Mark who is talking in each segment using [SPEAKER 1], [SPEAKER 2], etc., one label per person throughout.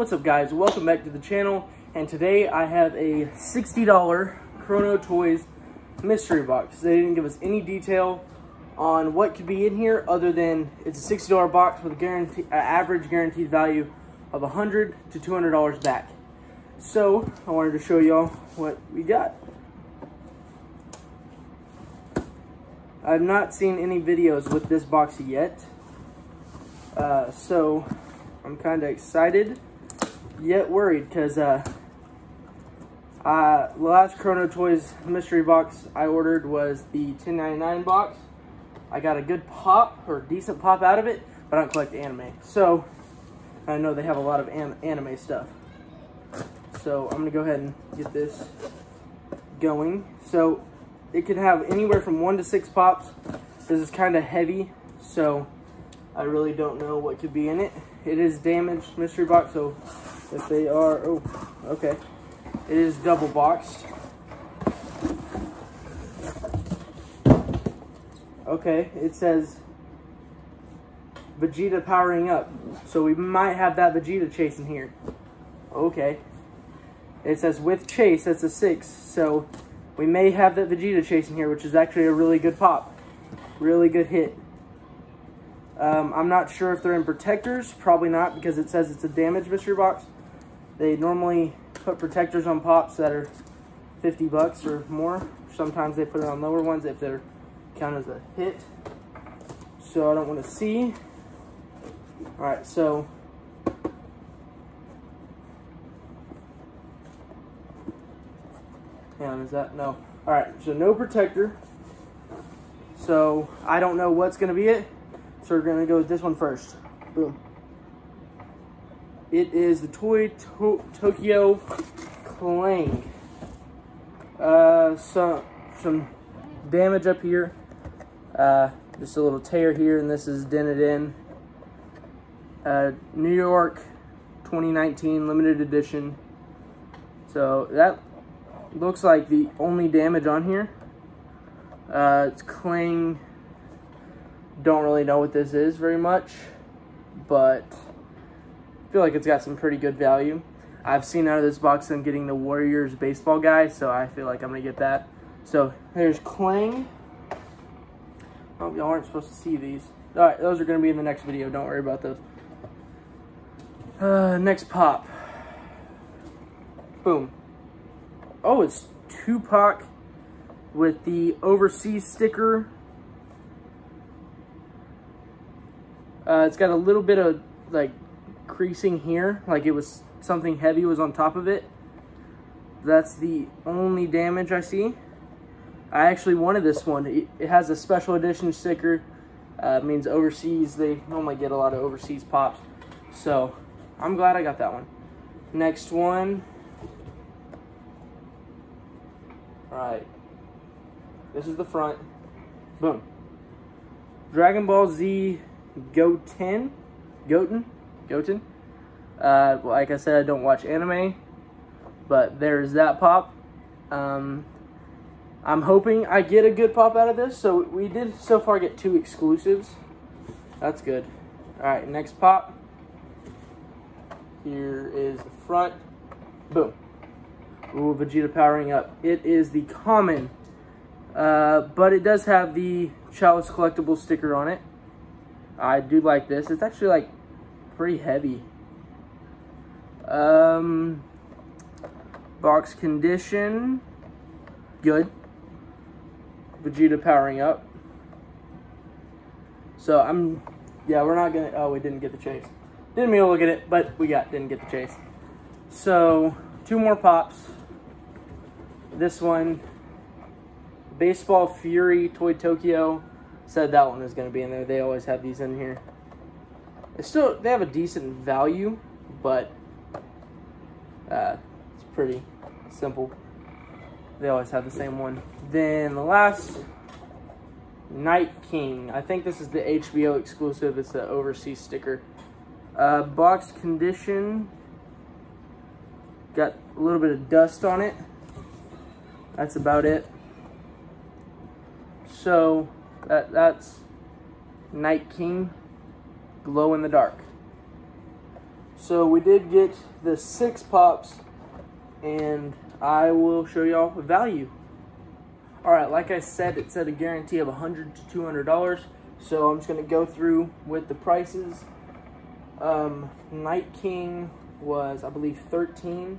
[SPEAKER 1] What's up guys, welcome back to the channel, and today I have a $60 Chrono Toys mystery box. They didn't give us any detail on what could be in here other than it's a $60 box with a guarantee, uh, average guaranteed value of 100 to $200 back. So, I wanted to show y'all what we got. I've not seen any videos with this box yet, uh, so I'm kind of excited yet worried because uh, uh, the last Chrono Toys mystery box I ordered was the 1099 box. I got a good pop or decent pop out of it, but I don't collect anime. So I know they have a lot of an anime stuff. So I'm gonna go ahead and get this going. So it can have anywhere from one to six pops. This is kind of heavy, so I really don't know what could be in it. It is damaged mystery box, so if they are, oh, okay. It is double boxed. Okay, it says Vegeta powering up. So we might have that Vegeta chase in here. Okay. It says with chase, that's a six. So we may have that Vegeta chase in here, which is actually a really good pop. Really good hit. Um, I'm not sure if they're in protectors. Probably not because it says it's a damaged mystery box. They normally put protectors on pops that are 50 bucks or more. Sometimes they put it on lower ones if they're count as a hit. So I don't want to see. All right, so Hang is that no? All right, so no protector. So I don't know what's gonna be it. So we're gonna go with this one first. Boom. It is the Toy to Tokyo Clang. Uh, some, some damage up here. Uh, just a little tear here, and this is dented in. Uh, New York 2019 limited edition. So that looks like the only damage on here. Uh, it's Clang. Don't really know what this is very much, but feel like it's got some pretty good value. I've seen out of this box I'm getting the Warriors baseball guy, so I feel like I'm going to get that. So there's Clang. Oh, y'all aren't supposed to see these. All right, those are going to be in the next video. Don't worry about those. Uh, next pop. Boom. Oh, it's Tupac with the overseas sticker. Uh, it's got a little bit of like creasing here, like it was something heavy was on top of it. That's the only damage I see. I actually wanted this one. It has a special edition sticker. Uh, means overseas, they normally get a lot of overseas pops. So, I'm glad I got that one. Next one. Alright. This is the front. Boom. Dragon Ball Z Goten. Goten? Goten. Uh, like I said, I don't watch anime, but there's that pop. Um, I'm hoping I get a good pop out of this. So we did so far get two exclusives. That's good. All right, next pop. Here is the front. Boom. Ooh, Vegeta powering up. It is the common, uh, but it does have the Chalice collectible sticker on it. I do like this. It's actually like pretty heavy. Um, box condition, good. Vegeta powering up. So I'm, yeah, we're not gonna, oh, we didn't get the chase. Didn't mean to look at it, but we got, didn't get the chase. So, two more pops. This one, Baseball Fury Toy Tokyo, said that one was gonna be in there. They always have these in here. Still they have a decent value, but uh, it's pretty simple. They always have the same one. Then the last Night King. I think this is the HBO exclusive. It's the overseas sticker. Uh, box condition. Got a little bit of dust on it. That's about it. So that that's Night King glow in the dark. So we did get the six pops, and I will show y'all the value. All right, like I said, it said a guarantee of 100 to $200. So I'm just gonna go through with the prices. Um, Night King was, I believe, 13.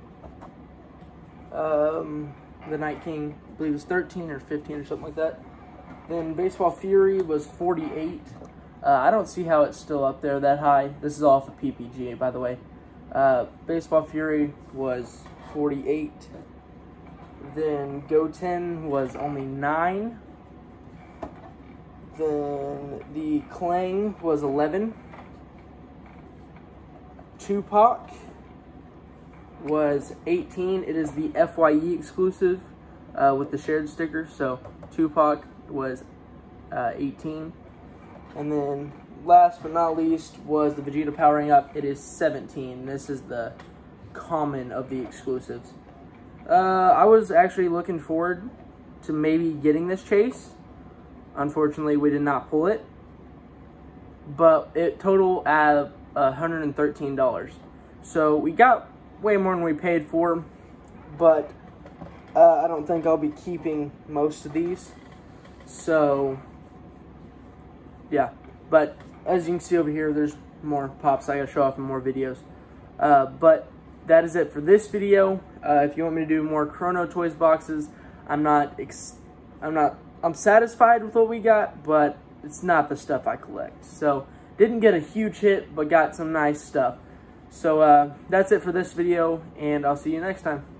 [SPEAKER 1] Um, the Night King, I believe, was 13 or 15 or something like that. Then Baseball Fury was 48. Uh, I don't see how it's still up there that high. This is off of PPGA, by the way. Uh, Baseball Fury was 48. Then Goten was only 9. Then the Klang was 11. Tupac was 18. It is the FYE exclusive uh, with the shared sticker. So Tupac was uh, 18. And then last but not least was the Vegeta powering up. It is 17. This is the common of the exclusives. Uh, I was actually looking forward to maybe getting this chase. Unfortunately, we did not pull it. But it total at $113. So we got way more than we paid for. But uh, I don't think I'll be keeping most of these. So, yeah. But as you can see over here, there's more pops I gotta show off in more videos. Uh, but that is it for this video. Uh, if you want me to do more Chrono Toys boxes, I'm not, I'm not, I'm satisfied with what we got, but it's not the stuff I collect. So, didn't get a huge hit, but got some nice stuff. So, uh, that's it for this video, and I'll see you next time.